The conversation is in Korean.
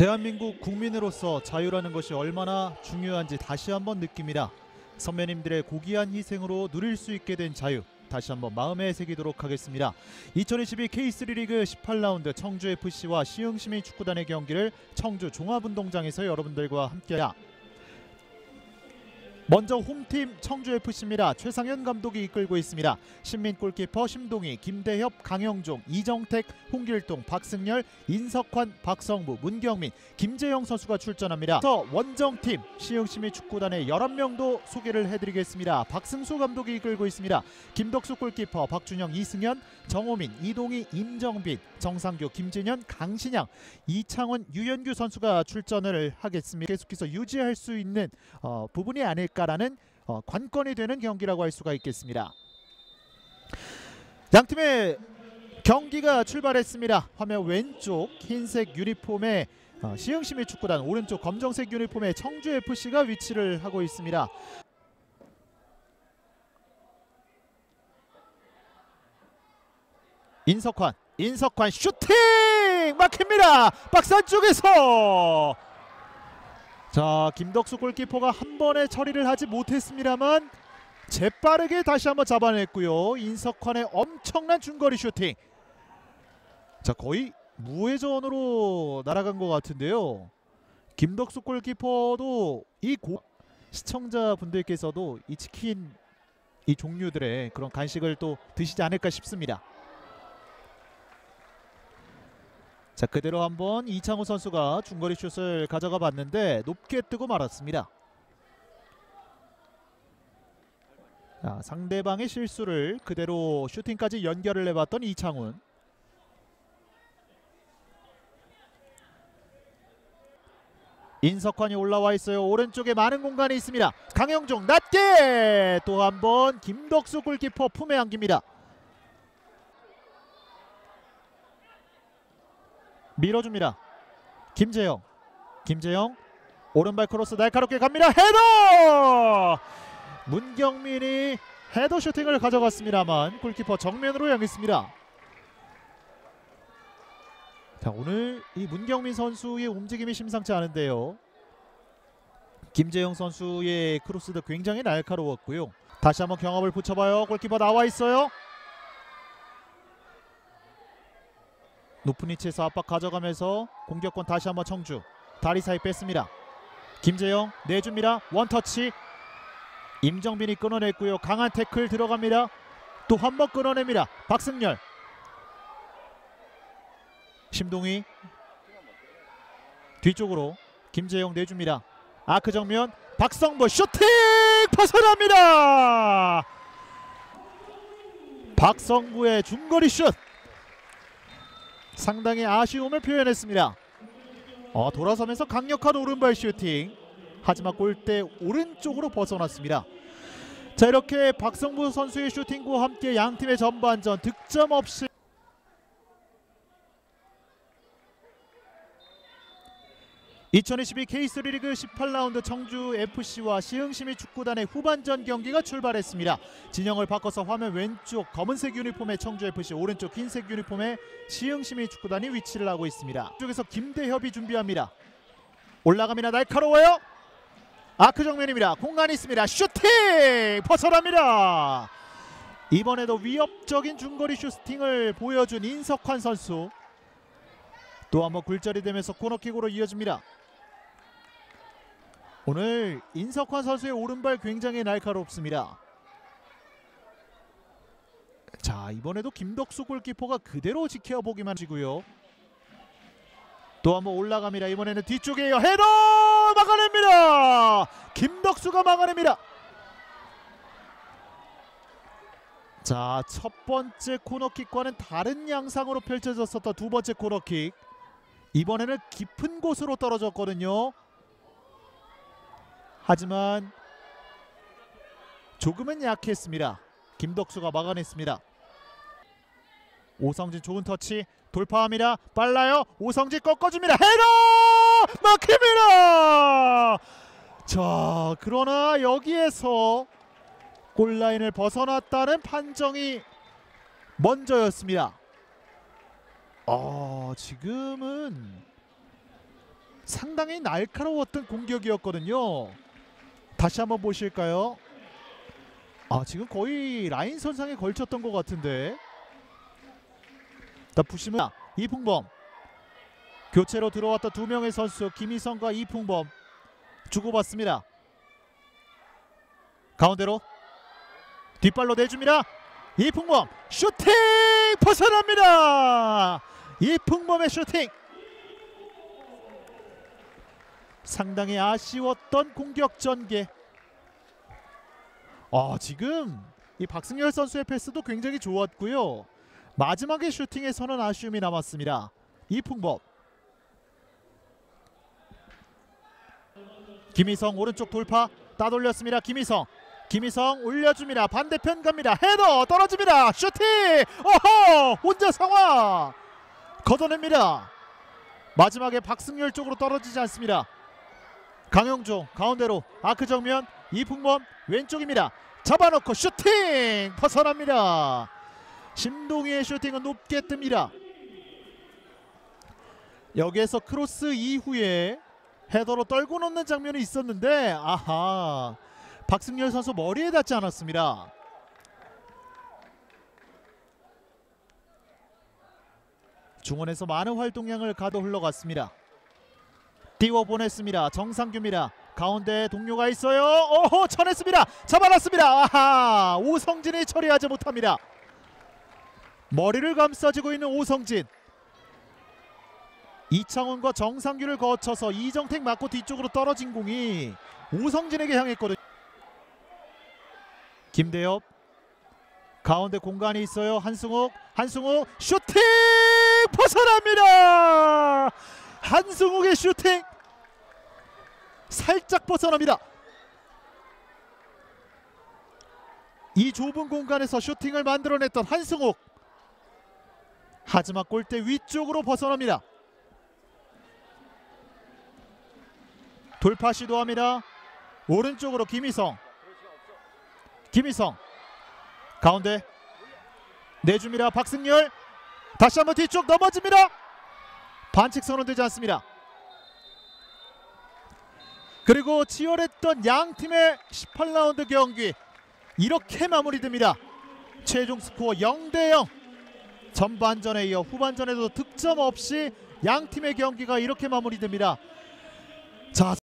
대한민국 국민으로서 자유라는 것이 얼마나 중요한지 다시 한번 느낍니다. 선배님들의 고귀한 희생으로 누릴 수 있게 된 자유 다시 한번 마음에 새기도록 하겠습니다. 2022 K3 리그 18라운드 청주 FC와 시흥시민 축구단의 경기를 청주 종합운동장에서 여러분들과 함께야. 먼저 홈팀 청주 FC입니다. 최상현 감독이 이끌고 있습니다. 신민 골키퍼 심동희, 김대협, 강영종, 이정택, 홍길동, 박승열, 인석환, 박성부, 문경민, 김재영 선수가 출전합니다. 원정팀 시흥시민 축구단의 11명도 소개를 해드리겠습니다. 박승수 감독이 이끌고 있습니다. 김덕수 골키퍼, 박준영, 이승현, 정호민, 이동희, 임정빈, 정상규, 김진현, 강신양, 이창원, 유현규 선수가 출전을 하겠습니다. 계속해서 유지할 수 있는 어, 부분이 아닐까 라는 어, 관건이 되는 경기라고 할 수가 있겠습니다. 양 팀의 경기가 출발했습니다. 화면 왼쪽 흰색 유니폼의 어, 시흥시민 축구단 오른쪽 검정색 유니폼의 청주 FC가 위치를 하고 있습니다. 인석환, 인석환 슈팅 막힙니다. 박스 안쪽에서 자 김덕수 골키퍼가 한 번에 처리를 하지 못했습니다만 재빠르게 다시 한번 잡아냈고요. 인석환의 엄청난 중거리 슈팅. 자 거의 무회전으로 날아간 것 같은데요. 김덕수 골키퍼도 이 고... 시청자분들께서도 이 치킨 이 종류들의 그런 간식을 또 드시지 않을까 싶습니다. 자 그대로 한번 이창호 선수가 중거리 슛을 가져가 봤는데 높게 뜨고 말았습니다. 자, 상대방의 실수를 그대로 슈팅까지 연결을 해봤던 이창훈. 인석환이 올라와 있어요. 오른쪽에 많은 공간이 있습니다. 강영종 낮게 또 한 번 김덕수 골키퍼 품에 안깁니다. 밀어줍니다. 김재영, 김재영 오른발 크로스 날카롭게 갑니다. 헤더! 문경민이 헤더 슈팅을 가져갔습니다만 골키퍼 정면으로 향했습니다. 자 오늘 이 문경민 선수의 움직임이 심상치 않은데요. 김재영 선수의 크로스도 굉장히 날카로웠고요. 다시 한번 경합을 붙여봐요. 골키퍼 나와 있어요. 높은 위치에서 압박 가져가면서 공격권 다시 한번 청주 다리 사이 뺐습니다. 김재영 내줍니다. 원터치 임정빈이 끊어냈고요. 강한 태클 들어갑니다. 또 한 번 끊어냅니다. 박승열 심동희 뒤쪽으로 김재영 내줍니다. 아크 정면 박성보 슈팅 벗어납니다. 박성부의 중거리 슛 상당히 아쉬움을 표현했습니다. 어, 돌아서면서 강력한 오른발 슈팅 하지만 골대 오른쪽으로 벗어났습니다. 자 이렇게 박성부 선수의 슈팅과 함께 양팀의 전반전 득점 없이 2022 K3 리그 18라운드 청주 FC와 시흥시민 축구단의 후반전 경기가 출발했습니다. 진영을 바꿔서 화면 왼쪽 검은색 유니폼의 청주 FC, 오른쪽 흰색 유니폼의 시흥시민 축구단이 위치를 하고 있습니다. 이쪽에서 김대협이 준비합니다. 올라갑니다. 날카로워요. 아크 정면입니다. 공간이 있습니다. 슈팅 벗어납니다. 이번에도 위협적인 중거리 슈팅을 보여준 인석환 선수. 또 한번 굴절이 되면서 코너킥으로 이어집니다. 오늘 인석환 선수의 오른발 굉장히 날카롭습니다. 자 이번에도 김덕수 골키퍼가 그대로 지켜보기만 하고요. 또 한번 올라갑니다. 이번에는 뒤쪽에요. 헤더 막아냅니다. 김덕수가 막아냅니다. 자, 첫 번째 코너킥과는 다른 양상으로 펼쳐졌었던 두 번째 코너킥. 이번에는 깊은 곳으로 떨어졌거든요. 하지만 조금은 약했습니다. 김덕수가 막아냈습니다. 오성진 좋은 터치 돌파합니다. 빨라요. 오성진 꺾어줍니다. 헤더 막힙니다. 자 그러나 여기에서 골라인을 벗어났다는 판정이 먼저였습니다. 아 지금은 상당히 날카로웠던 공격이었거든요. 다시 한번 보실까요? 아 지금 거의 라인 선상에 걸쳤던 것 같은데. 자 부시면 이풍범 교체로 들어왔던 두 명의 선수 김희성과 이풍범 주고받습니다. 가운데로 뒷발로 내줍니다. 이풍범 슈팅 벗어납니다. 이풍범의 슈팅 상당히 아쉬웠던 공격 전개. 아 지금 이 박승열 선수의 패스도 굉장히 좋았고요. 마지막에 슈팅에서는 아쉬움이 남았습니다. 이풍범 김희성 오른쪽 돌파 따돌렸습니다. 김희성 김희성 올려줍니다. 반대편 갑니다. 헤더 떨어집니다. 슈팅 오호 혼자 상황 걷어냅니다. 마지막에 박승열 쪽으로 떨어지지 않습니다. 강영종 가운데로 아크 정면 이풍범 왼쪽입니다. 잡아놓고 슈팅 벗어납니다. 심동희의 슈팅은 높게 뜹니다. 여기에서 크로스 이후에 헤더로 떨궈 놓는 장면이 있었는데 아하 박승열 선수 머리에 닿지 않았습니다. 중원에서 많은 활동량을 가도 흘러갔습니다. 띄워 보냈습니다. 정상규입니다. 가운데 동료가 있어요. 오호 쳐냈습니다. 잡아놨습니다. 아하 오성진이 처리하지 못합니다. 머리를 감싸지고 있는 오성진. 이창훈과 정상규를 거쳐서 이정택 맞고 뒤쪽으로 떨어진 공이 오성진에게 향했거든요. 김대엽 가운데 공간이 있어요. 한승욱 한승욱 슈팅 벗어납니다. 한승욱의 슈팅 살짝 벗어납니다. 이 좁은 공간에서 슈팅을 만들어냈던 한승욱 하지만 골대 위쪽으로 벗어납니다. 돌파 시도합니다. 오른쪽으로 김희성. 김희성 가운데 내줍니다. 박승열 다시 한번 뒤쪽 넘어집니다. 반칙 선언되지 않습니다. 그리고 치열했던 양 팀의 18라운드 경기 이렇게 마무리됩니다. 최종 스코어 0대 0. 전반전에 이어 후반전에도 득점 없이 양 팀의 경기가 이렇게 마무리됩니다. 자.